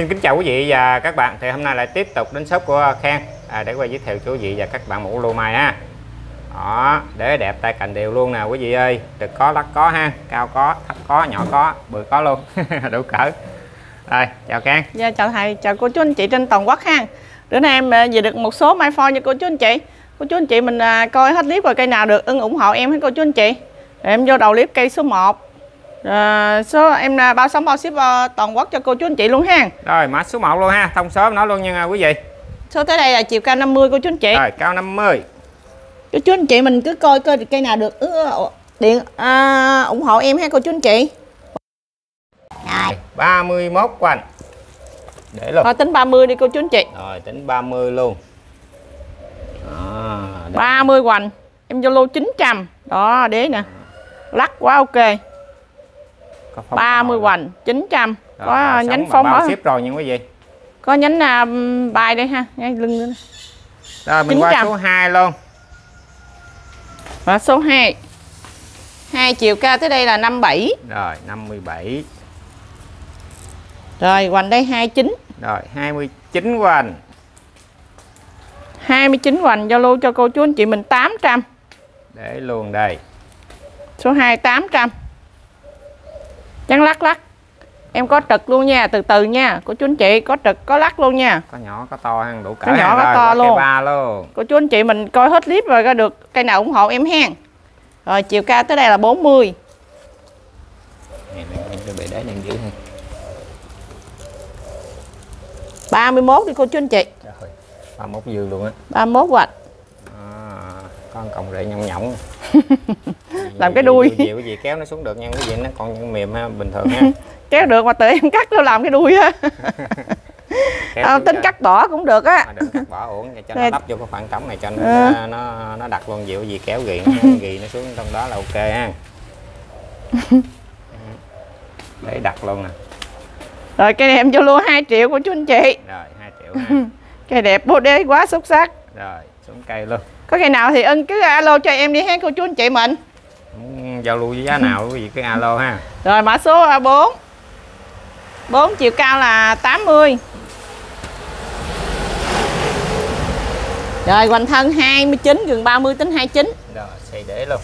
Xin kính chào quý vị và các bạn thì hôm nay lại tiếp tục đến shop của Khang à, để quay giới thiệu cho quý vị và các bạn mẫu lô mai ha đó để đẹp tay cành đều luôn nè quý vị ơi được có lắc có ha cao có thấp có nhỏ có bự có luôn đủ cỡ rồi chào Khang Dạ chào thầy, chào cô chú anh chị trên toàn quốc ha. Bữa nay em à, về được một số mai phôi như cô chú anh chị. Cô chú anh chị mình à, coi hết clip rồi cây nào được ưng ủng hộ em hết cô chú anh chị. Để em vô đầu clip cây số 1. À, số em là bao sóng bao ship à, toàn quốc cho cô chú anh chị luôn ha. rồi mã số 1 luôn ha thông số nó luôn nha quý vị Số tới đây là chiều cao 50 cô chú anh chị. rồi cao 50 Cô chú anh chị mình cứ coi coi cây nào được điện à, ủng hộ em ha cô chú anh chị. rồi 31 của anh để luôn Rồi tính 30 đi cô chú anh chị. rồi tính 30 luôn đó, đây. 30 hoành. Em Zalo 900. Đó, đế nè. Lắc quá ok. Có phóng 30 rồi. hoành 900 Rồi, có nhánh phóng bao ở ship rồi nha quý vị có nhánh uh, bài đây ha ngay lưng nữa. rồi mình qua 900. số 2 luôn. Và số 2 hai chiều cao tới đây là 57 rồi 57 rồi hoành đây 29 rồi 29 của anh 29 hoành Zalo cho cô chú anh chị mình 800 để luôn đây. Số 2 800 trắng lắc lắc em có trực luôn nha từ từ nha cô chú anh chị có trực có lắc luôn nha có nhỏ có to ăn đủ cỡ Có nhỏ, có Rồi, to luôn. ba luôn cô chú anh chị mình coi hết clip rồi ra được cây nào ủng hộ em hen rồi chiều cao tới đây là 40 này này em cái bể đáy đang giữ ha 31 đi cô chú anh chị rồi 31 dư luôn á 31 hoành à, con còng rễ nhông nhỏng Làm cái đuôi. vị, quý vị kéo nó xuống được nha quý vị nó còn mềm ha bình thường ha. Kéo được mà tự em cắt nó làm cái đuôi á. À, tính cắt bỏ cũng được á. Đừng cắt bỏ uổng cho nó lắp vô cái khoảng trống này cho nó Ờ. nó nó đặt luôn dịu gì kéo ghi ghi nó xuống trong đó là ok ha. Để đặt luôn nè. Rồi cây này em vô luôn 2 triệu của chú anh chị. Rồi 2 triệu ha. Cây đẹp bố đế quá xuất sắc. Rồi xuống cây luôn có cây nào thì ưng cứ alo cho em đi ha cô chú anh chị mình. Muốn giao lưu với giá nào quý vị cứ alo ha. Rồi mã số 4 4 chiều cao là 80 rồi hoành thân 29 gần 30 tính 29 rồi xây để luôn.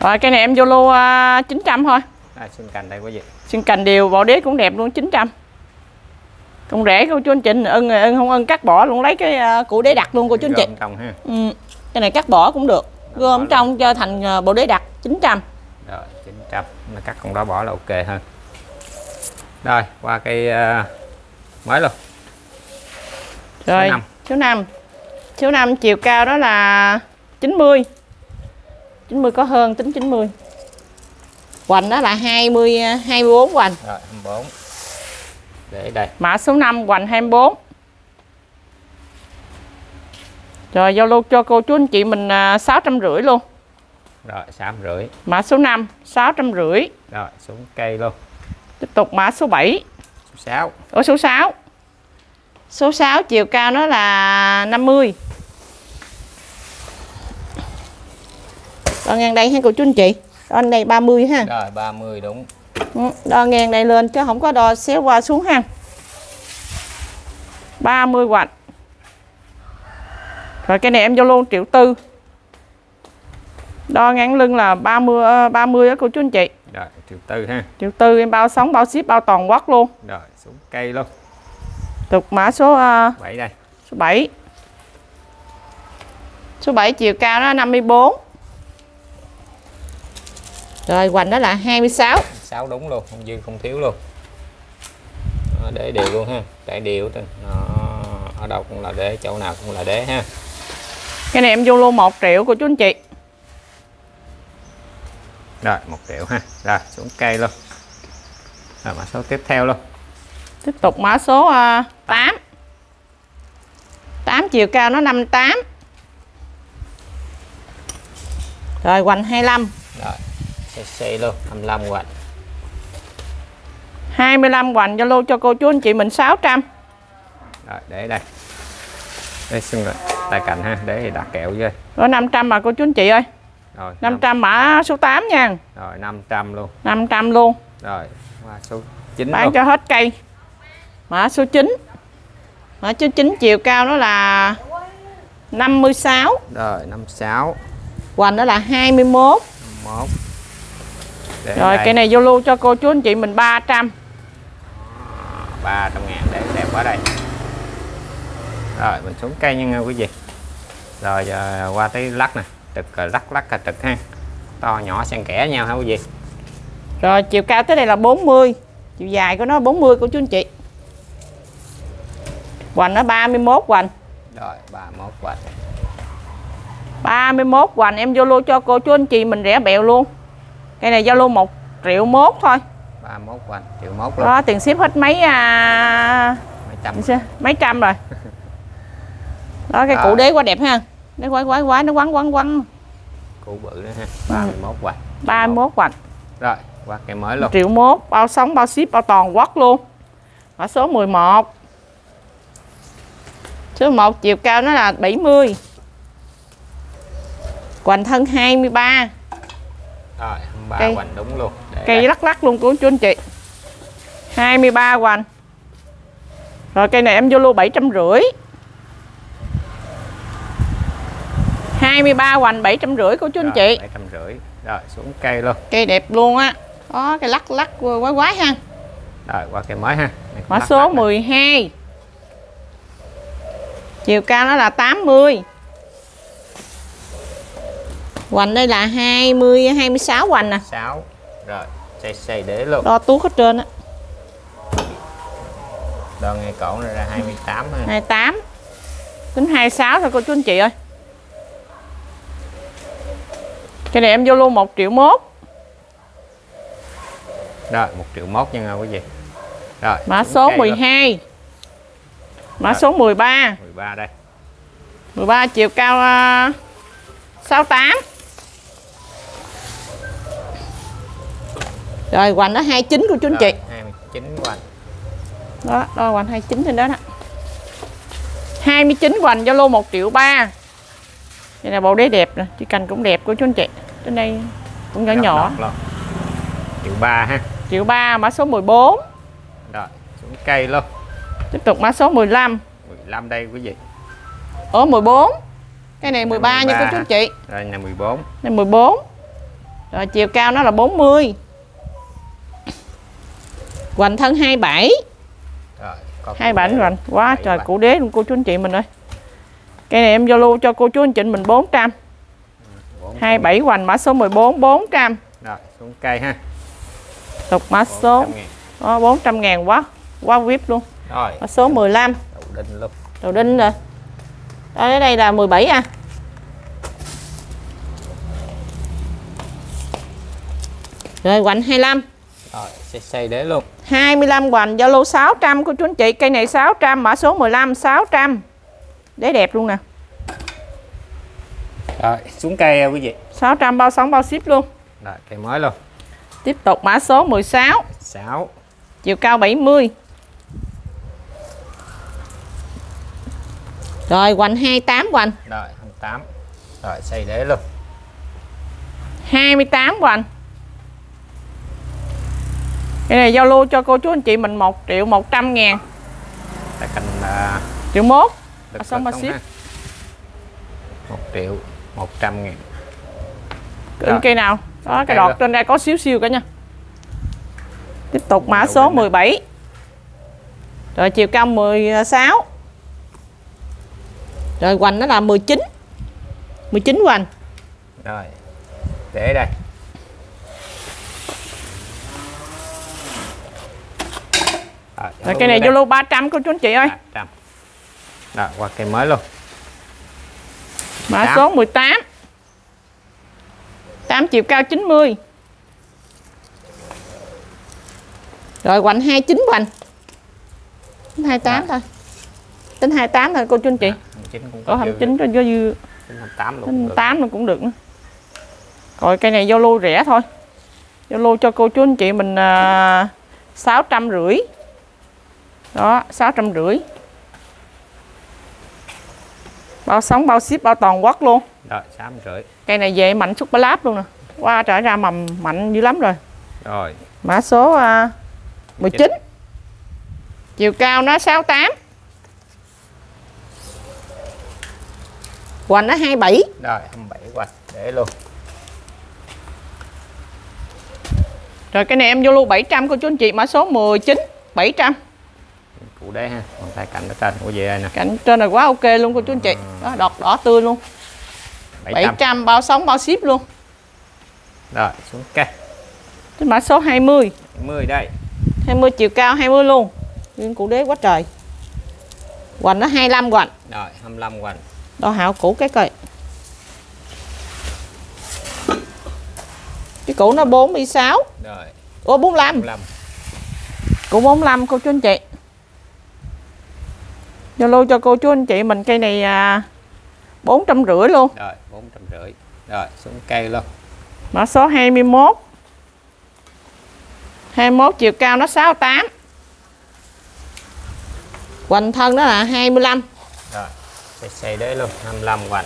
Rồi cây này em vô lô uh, 900 thôi. Rồi xin cành đây quý vị. Xuyên cành đều bộ đế cũng đẹp luôn 900 còn rẻ cô chú anh chị ưng ưng không ưng cắt bỏ luôn lấy cái uh, củ đế đặt luôn cô chú anh chị trong ha. Ừ. cái này cắt bỏ cũng được gom trong cho thành uh, bộ đế đặt 900 rồi 900 nó cắt con đó bỏ là ok hơn rồi qua cây ờ, mới luôn. Rồi số 5 số 5 chiều cao đó là 90 90 có hơn tính 90 hoành đó là 20 uh, 24 hoành. Rồi 24 để đây. Mã số 5 hoành 24 rồi giao lưu cho cô chú anh chị mình uh, 650 luôn. Rồi sáu rưỡi. Mã số 5 650 rồi xuống cây luôn. Tiếp tục mã số 7 số 6 ở số 6 số 6 chiều cao nó là 50 đo ngang đây ha cô chú anh chị. Ngang đây 30 ha. Rồi 30 đúng đo ngang đây lên chứ không có đo xéo qua xuống ha 30 hoạch rồi cái này em vô luôn triệu tư. Đo ngang lưng là 30 ờ, 30 á cô chú anh chị. Rồi triệu tư ha. Triệu tư em bao sóng bao ship bao toàn quốc luôn. Rồi xuống cây luôn. Tục mã số ờ, 7 đây. số 7 số 7 chiều cao đó 54 rồi hoành đó là 26 6 đúng luôn không dư không thiếu luôn. Đó, để đều luôn ha để đều trên ở đâu cũng là để chỗ nào cũng là để ha. Cái này em vô luôn 1 triệu của chú anh chị. Rồi một triệu ha rồi xuống cây luôn. Rồi mã số tiếp theo luôn. Tiếp tục mã số uh, 8 8 chiều cao nó 58 rồi hoành 25 rồi cc luôn 25 hoạch 25 hoành Zalo cho cô chú anh chị mình 600 rồi để đây. Đây xưng rồi tay cạnh ha để đặt kẹo với Rồi 500 mà cô chú anh chị ơi. Rồi 500 mã số 8 nha. Rồi 500 luôn. 500 luôn. Rồi qua số 9 bán luôn. cho hết cây. Mã số 9 mã số 9 chiều cao nó là 56 rồi 56 hoành nó là 21 1 để rồi đây. cây này vô lưu cho cô chú anh chị mình 300 300 ngàn để đẹp quá đây. Rồi mình xuống cây nha quý vị. Rồi giờ qua tới lắc nè. Trực ờ, lắc lắc là trực ha. To nhỏ xen kẽ nhau hả quý vị. Rồi chiều cao tới đây là 40 chiều dài của nó 40 của chú anh chị. Hoành nó 31 hoành. Rồi 31 quạt 31 hoành. em vô lưu cho cô chú anh chị mình rẻ bèo luôn. Cây này giao lưu 1 triệu mốt thôi 31 quạt triệu mốt luôn. Đó tiền ship hết mấy à, mấy trăm mấy trăm rồi. Đó cái À. cụ đế quá đẹp ha. Nó quái quái quái nó quắn quắn quắn củ bự nữa ha 31 quạt 31 hoành rồi qua cây mới luôn. Triệu mốt bao sống bao ship bao toàn quốc luôn. Mã số 11 số 1 chiều cao nó là 70 hoành thân 23 rồi ba Cây- quanh đúng luôn cây lắc lắc luôn của chú anh chị. 23 hoành. Rồi cây này em vô lưu 750 23 hoành 750 của chú anh chị. Bảy trăm rưỡi. Rồi xuống cây luôn. Cây đẹp luôn á. Đó cây lắc lắc quái quái ha. Rồi qua cây mới ha. Này mã số lắc nè. 12 chiều cao nó là 80 hoành đây là 20 26 hoành nè 6 rồi xây xây để luôn. Đo tuốt hết trơn á. Đo ngay cổ này ra 28 ha 28 tính 26 thôi cô chú anh chị ơi. Cái này em vô luôn 1 triệu mốt. Rồi 1 triệu mốt nha quý vị. Rồi mã số cây luôn. 12 mã Rồi. số 13 13 đây. 13 chiều cao uh, 68 Rồi hoành nó 29 của chú anh chị. Rồi, 29 quanh Đó, đo hoành 29 trên đó đó. 29 hoành lô 1 triệu 3 Đây là bộ đế đẹp nè Chị cành cũng đẹp của chú anh chị. Trên đây cũng nhỏ nhỏ. triệu 3 ha. Triệu 3 mã số 14 rồi xuống cây luôn. Tiếp tục mã số 15 15 đây quý vị. Ở 14 Cái này 13 nha cô 13 chú anh chị. Rồi là 14 Đây 14 Rồi chiều cao nó là 40 Hoành thân 27 rồi có hai củ bảnh để rồi luôn. quá trời cụ đế luôn cô chú anh chị mình ơi. Cây này em giao lưu cho cô chú anh chị mình 400 Bốn 27 hoành mã số 14 400 rồi xuống cây ha. Tục mã số 400 ngàn. đó, 400 ngàn quá quá vip luôn. Rồi. Mã số 15 đầu đinh luôn. Đầu đinh rồi. Đó đây là 17 à. Rồi hoành 25 rồi xây xây để luôn. 25 hoành lưu 600 của chú anh chị. Cây này 600 mã số 15 600 đế đẹp luôn nè. Rồi xuống cây quý vị. 600 bao sóng bao ship luôn. Rồi cây mới luôn. Tiếp tục mã số 16 6 Chiều cao 70 Rồi hoành 28 hoành rồi 28 rồi xây để luôn. 28 hoành Cái này giao lưu cho cô chú anh chị mình 1 triệu 100 ngàn. Ta cành uh, Triệu mốt đực xong cực mà ship. ha? 1 triệu 100 ngàn. Ưng Rồi. cây nào? Đó cái đọt trên đây có xíu xíu cả nha. Tiếp tục mã số đinh nè. 17 Rồi chiều cao 16 Rồi hoành nó là 19 19 hoành. Rồi để đây rồi, Rồi cây này vô lô 300 cô chú anh chị ơi. 300 rồi qua cây mới luôn. Mã 18. số 18 8 chiều cao 90 Rồi hoành 29 hoành. Tính 28 thôi. Tính 28 thôi cô chú anh chị. 29 cũng Có có dư 29 cho dư. Tính 28 luôn Tính cũng được. 8 nó cũng được Rồi cây này Zalo rẻ thôi. Zalo cho cô chú anh chị mình à, 650 Đó 650 Bao sống bao ship bao toàn quốc luôn. Rồi 6 rưỡi. Cây này về mạnh super láp luôn nè. Qua trở ra mầm mạnh dữ lắm rồi. Rồi. Mã số à, 19 Chiều cao nó 68 Hoành nó 27 Rồi 27 quanh để luôn. Rồi cái này em vô luôn 700 cô chú anh chị Mã số 19 700 Cụ đế ha, còn tay cạnh ở trên của gì đây nè. Cạnh trên này quá ok luôn cô chú anh chị. Đó đọt đỏ tươi luôn. 700. 700 bao sống bao ship luôn. Rồi xuống cây. Cái mã số 20 20 đây. 20 chiều cao 20 luôn. Nguyên cụ đế quá trời. Hoành nó 25 hoành. Rồi 25 quanh. Đo hạo cũ cái coi. Cái cũ nó 46 Rồi. Ủa 45 25. Cũ 45 cô chú anh chị Zalo cho cô chú anh chị mình cây này à, 450 luôn Rồi 450. Rồi xuống cây luôn. Mã số 21 21 chiều cao nó 68 Hoành thân nó là 25 Rồi xây xây đế luôn 25 quanh.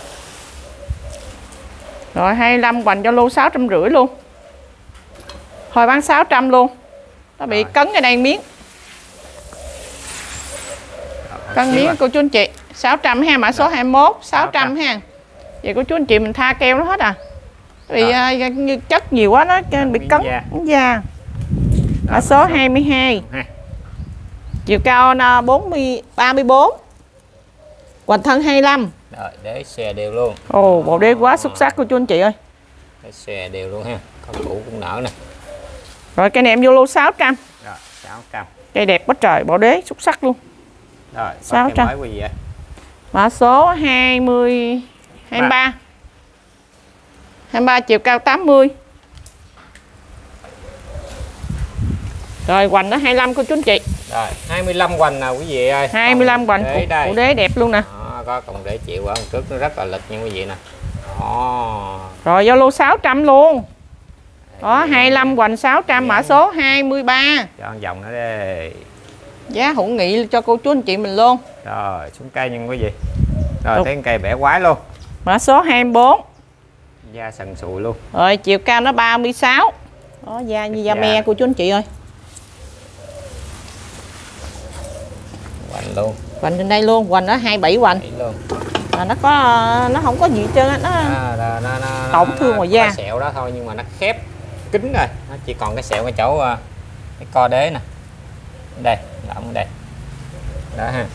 Rồi 25 hoành cho lô 650 luôn Thôi bán 600 luôn Nó bị Rồi. cấn cái này miếng Rồi, Cân miếng à. cô chú anh chị 600 ha mã số Rồi. 21 600 600. ha Vậy cô chú anh chị mình tha keo nó hết à à, như chất nhiều quá nó cái bị cấn da. da Mã số mã số- 22 Ha. Chiều cao là 40 34 Hoành thân 25 Rồi đế xe đều luôn. Ồ bộ đế quá xuất sắc cô chú anh chị ơi Đế xe đều luôn ha. Có cũ cũng nở nè. Rồi cây này em vô lô 600 Rồi 600. Cây đẹp quá trời bộ đế xuất sắc luôn Rồi 600. mới quý vị ạ. Mã số 20 23 23 chiều cao 80 Rồi hoành nó 25 cô chú anh chị Rồi 25 quanh nào quý vị ơi. 25 Còn hoành đế cụ, đây. cụ đế đẹp luôn nè Đó, có còn để chịu ở trước nó rất là lịch nha quý vị nè. Đó. Rồi Zalo 600 luôn Đó 25 hoành 600 mã số 23 Cho vòng nó đi. Giá hữu nghị cho cô chú anh chị mình luôn Rồi xuống cây nha quý vị. Rồi Được. thấy cây bẻ quái luôn. Mã số 24 Da sần sùi luôn. Rồi chiều cao nó 36 Đó da như da Da. me cô chú anh chị ơi Quanh luôn. Hoành trên đây luôn Hoành nó 27 hoành luôn. à, Nó có nó không có gì hết trơn á nó À, nó, nó, nó, Tổn thương ngoài da. cái sẹo đó thôi nhưng mà nó khép kín rồi. Nó chỉ còn cái sẹo cái chỗ à, cái co đế nè. Đây, ở đây. Đó ha.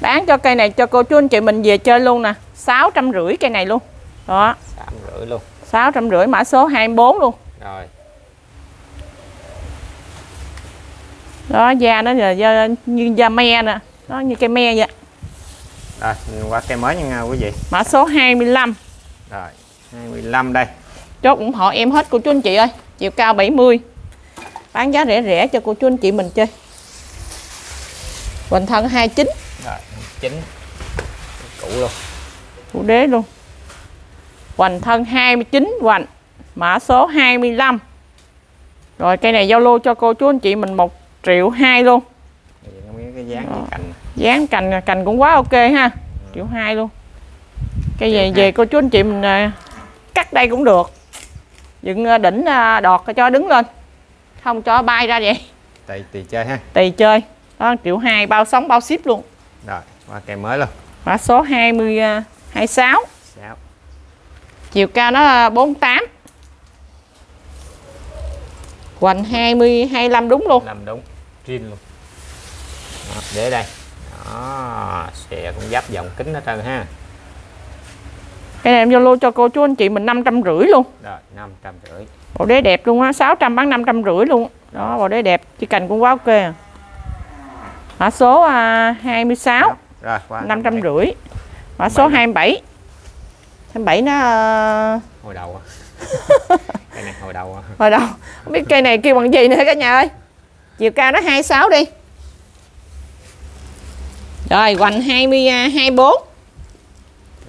Bán cho cây này cho cô chú anh chị mình về chơi luôn nè 650 cây này luôn Đó Sạm rưỡi luôn. 650 mã số 24 luôn Rồi. Đó da nó là da, như da me nè Nó như cây me vậy Rồi, mình qua cây mới nha quý vị. Mã số 25 Rồi, 25 đây. Chốt ủng hộ em hết cô chú anh chị ơi Chiều cao 70 Bán giá rẻ rẻ cho cô chú anh chị mình chơi Hoành thân 29 Rồi, chín. Cũ luôn. Phụ đế luôn. Hoành thân 29 hoành Mã số 25 Rồi cây này giao lưu cho cô chú anh chị mình 1 triệu 2 luôn. Cái dáng cái cành. Dán cành cành cũng quá ok ha. Triệu 2 luôn. Cây về về hai. cô chú anh chị mình à, cắt đây cũng được. Dựng à, đỉnh à, đọt cho đứng lên. Không cho bay ra vậy. Tùy tùy chơi ha. Tùy chơi Đó triệu 2 bao sống bao ship luôn Rồi, qua cây mới luôn. Mã số 20 à, 26 Sáu. Chiều cao nó là 48 Hoành 20 25 đúng luôn Làm đúng. Rin luôn. Đó, để đây. Đó, xè cũng giáp vòng kính hết trơn ha. Cái này em Zalo cho cô chú anh chị mình 550 luôn Rồi, 550. Bộ đế đẹp luôn á 600 bán 550 luôn Đó bộ đế đẹp Chỉ cành cũng quá ok à. Mã số à, 26 Rồi, qua 550 Mã số 27 27 nó à, Hồi đầu cây này hồi đầu. Hồi đâu Không biết cây này kêu bằng gì nữa cả nhà ơi. Chiều cao nó 26 đi. Rồi hoành 20 à, 24 Rồi.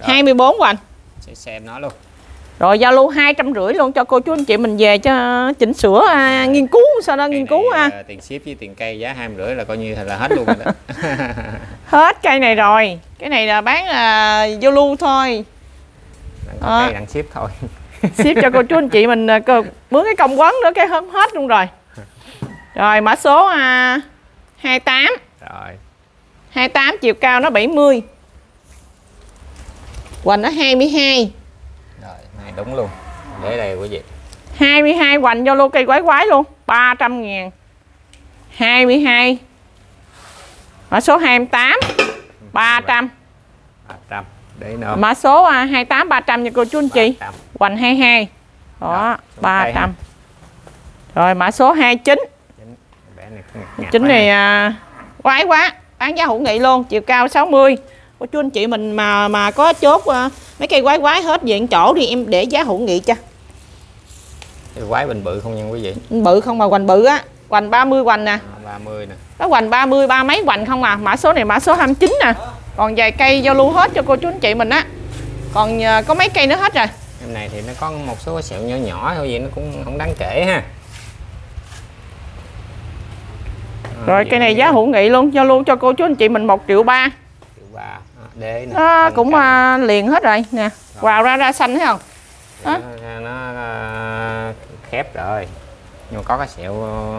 24 hoành. Sẽ xem nó luôn. Rồi giao lưu 250 luôn cho cô chú anh chị mình về cho chỉnh sửa à, nghiên cứu sao đó nghiên cứu ha. à, tiền ship với tiền cây giá 20 là coi như là hết luôn rồi đó. Hết cây này rồi. Cái này là bán à, giao lưu thôi. À. cây đang ship thôi. Ship cho cô chú anh chị mình à, mướn cái công quấn nữa cái hết hết luôn rồi. Rồi mã số à, 28 rồi 28 chiều cao nó 70 Hoành nó 22 rồi này đúng luôn. Để đây quý vị. 22 hoành Zalo cây quái quái luôn. 300 ngàn. 22 Mã số 28 300 300 để nữa. Mã số à, 28 300 nha cô chú anh chị. 300. Hoành 22 Đó cây 300 Rồi mã số 29 bé này à, quái quá. Bán giá hữu nghị luôn Chiều cao 60 Cô chú anh chị mình mà mà có chốt à, mấy cây quái quái hết diện chỗ thì em để giá hữu nghị cho. Quái bình bự không nha quý vị? Bự không mà hoành bự á. Hoành 30 hoành nè. À, 30 nè. Có hoành 30 ba mấy hoành không à? Mã số này mã số 29 nè. Còn vài cây giao lưu hết cho cô chú anh chị mình á. Còn à, có mấy cây nữa hết rồi. Em này thì nó có một số sẹo nhỏ nhỏ thôi vậy nó cũng không đáng kể ha. À, Rồi vậy cây này giá hữu nghị luôn. Giao lưu cho cô chú anh chị mình 1 triệu ba triệu ba à, đế nè Nó Thân cũng à, liền hết rồi. Nè Vào ra ra xanh thấy không? Nó, nó à, khép rồi. Nhưng mà có cái sẹo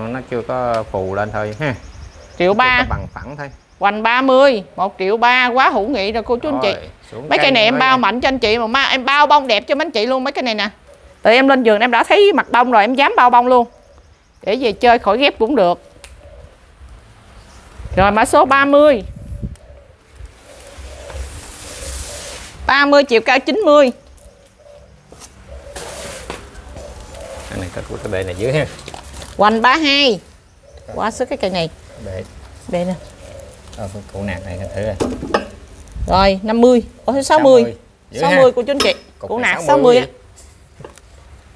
nó chưa có phù lên thôi ha. Triệu ba. Bằng phẳng thôi. Hoành 30 1 triệu ba quá hữu nghị rồi cô chú anh chị. Rồi, Mấy cây này em bao mạnh cho anh chị mà ma, em bao bông đẹp cho mấy anh chị luôn mấy cái này nè. Tự em lên giường em đã thấy mặt bông rồi em dám bao bông luôn. Để về chơi khỏi ghép cũng được. Rồi mã số 30 30 chiều cao 90 cái này có cái bệ này dưới ha. Hoành 32 Quá sức cái cây này. Bệ Đây nè. Ờ, cụ nạc này thử rồi Rồi 50 Ủa 60 Dưới ha. 60 của chú anh chị. Cục này nạc 60 á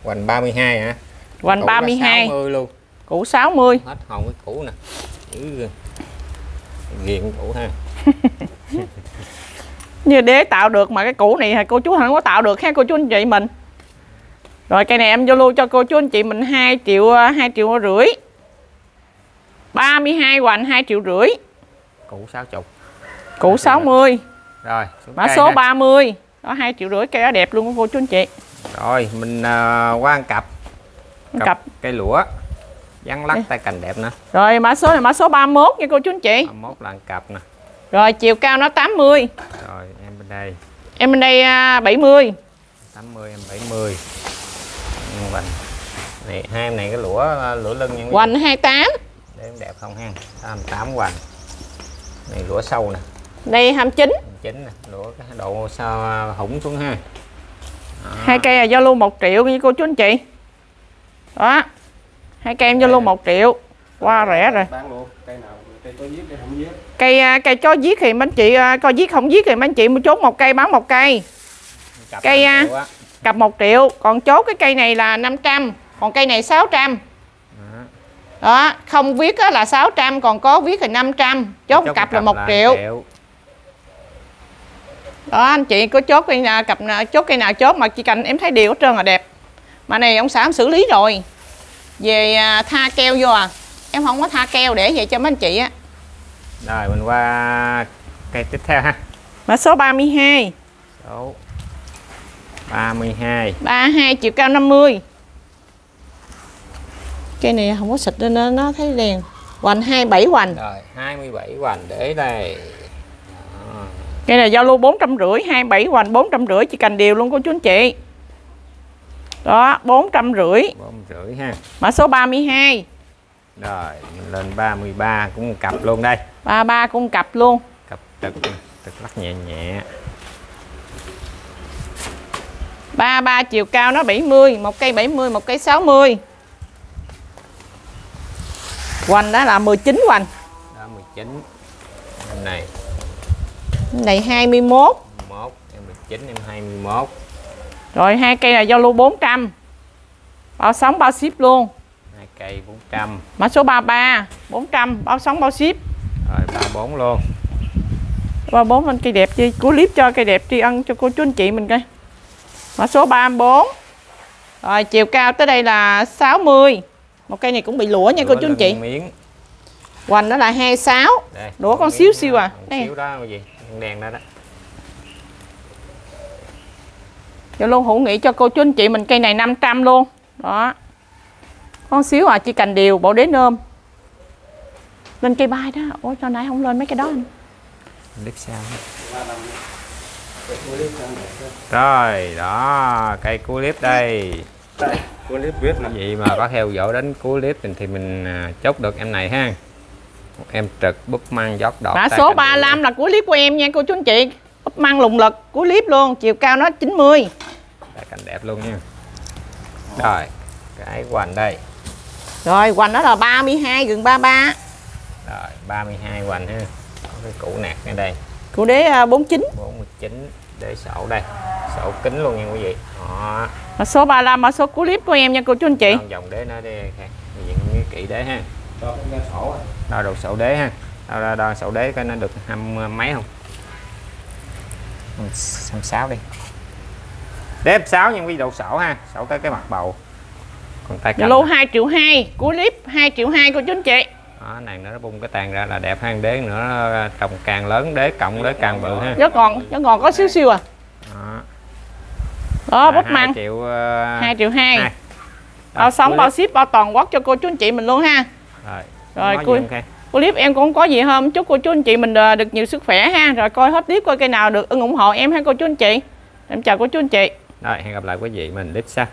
hoành 32 hả? Hoành Củ là 32 60 luôn. Củ 60 hết hồn cái củ nè. Ghiền củ ha như để tạo được mà cái củ này thì cô chú không có tạo được ha cô chú anh chị mình. Rồi cây này em vô lưu cho cô chú anh chị mình 2 triệu 2 triệu rưỡi. 32 hoành 2 triệu rưỡi. Củ 60 củ 60 rồi mã số ha. 30 đó 2 triệu rưỡi cây đó đẹp luôn cô chú anh chị. Rồi mình à, qua một cặp. Cặp. Cây lũa. Dán lắc tay cành đẹp nè. Rồi mã số này mã số 31 nha cô chú anh chị. 31 là cặp nè rồi chiều cao nó 80 rồi em bên đây. Em bên đây à, 70 80 em 70 em hoành. Này hai em này cái lũa à, lũa lưng nha vị. hoành 28 để em đẹp không ha? 28 hoành. Này lũa sâu nè. Đây 29 chính nè. Lũa cái độ sao hủng xuống ha? Hai cây là giao lưu 1 triệu nha cô chú anh chị. Đó. Hai cây em giao lưu 1 triệu. Qua rẻ rồi. Bán luôn cây nào cây có giết cây không giết cây à, cây chó giết thì mấy anh chị à, coi giết không giết thì mấy anh chị mua chốt một cây bán một cây. Cặp Cây, à, triệu cặp 1 triệu. Còn chốt cái cây này là 500 còn cây này 600 Đó. đó không viết là 600 còn có viết thì 500 chốt Chốt cặp một là 1 triệu. đó anh chị có chốt cây nào cặp nào chốt cây nào chốt mà chỉ cần em thấy đều hết trơn là đẹp. Mà này ông xã em xử lý rồi. Về tha keo vô à. Em không có tha keo để vậy cho mấy anh chị á rồi mình qua cây tiếp theo ha. Mã số 32 số 32 32 chiều cao 50 cây này không có xịt nên nó, nó thấy đèn hoành 27 hoành. Rồi 27 hoành để đây. Đó. cây này giao lưu 450 27 hoành 450 chỉ cần điều luôn cô chú anh chị. Đó 450 bốn rưỡi ha. Mã số 32 rồi lên 33 cũng một cặp luôn đây 33 cung cặp luôn. Cặp trực nè, trực lắc nhẹ nhẹ. 33 chiều cao nó 70 một cây 70 một cây 60 hoành đó là 19 hoành. Đó 19 em này. Này 21 11 em 19 em 21 rồi hai cây là giao lưu 400 bao sóng bao ship luôn. Hai cây 400 mã số 33 400 bao sóng bao ship rồi 34 luôn. 34 anh cây đẹp chi của clip cho cây đẹp tri ân cho cô chú anh chị mình coi. Mã số 34 rồi chiều cao tới đây là 60 một cây này cũng bị lũa nha cô Lửa chú anh chị. miếng hoành đó là 26 đây Lửa con xíu xíu à. Đây. xíu đó gì? Đen đó đó. Cho luôn hữu nghị cho cô chú anh chị mình cây này 500 luôn. Đó. Con xíu à chỉ cành điều bộ đế nôm lên cây bay đó. Ôi cho nãy không lên mấy cái đó? Anh clip sao rồi đó cây cú clip đây. Đây cua clip viết là vậy mà có theo dõi đến cuối clip mình thì mình à, chốt được em này ha. Một em trực búp măng giót đỏ mã số cành 35 là của clip của em nha cô chú anh chị. Bắp măng lùng lực của clip luôn chiều cao nó 90 điều. tay cành đẹp luôn nha. Rồi cái hoành đây. Rồi hoành nó là 32 gần 33 rồi 32 hoành ha. Có cái củ nạc ở đây. Của đế à, 49 49 để sổ đây. Sổ kính luôn nha quý vị. Đó. Mã số 35 mã số của clip của em nha cô chú anh chị. Còn dòng đế nó đi diện như kỹ đế ha. Cho cái ra sổ đo độ sổ đế ha. Đo, đo, đo sổ đế coi nó được hăm mấy không? Hăm sáu đi. Đế sáu nhưng quý độ sổ ha. Sổ tới cái mặt bầu. Còn tay cành lô nè. 2 triệu 2 của clip 2 triệu 2 cô chú anh chị đó này nó bung cái tàn ra là đẹp ha đế nữa trồng càng lớn đế cộng đế càng bự ha. Nó còn nó còn có xíu xíu à. Đó. Đó bắp măng. 2 triệu uh, 2 triệu 2 hai. bao sống bao ship bao toàn quốc cho cô chú anh chị mình luôn ha. Rồi Rồi, không Khang? clip em cũng không có gì hơn chúc cô chú anh chị mình ờ, được nhiều sức khỏe ha. Rồi coi hết clip coi cây nào được ưng ủng hộ em ha cô chú anh chị. Em chào cô chú anh chị. Rồi hẹn gặp lại quý vị mình clip sau